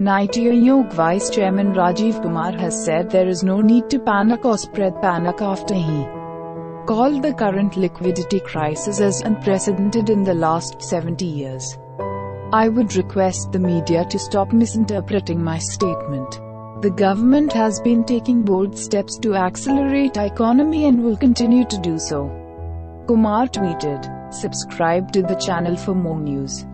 Niti Aayog Vice Chairman Rajiv Kumar has said there is no need to panic or spread panic after he called the current liquidity crisis as unprecedented in the last 70 years. I would request the media to stop misinterpreting my statement. The government has been taking bold steps to accelerate economy and will continue to do so. Kumar tweeted, Subscribe to the channel for more news.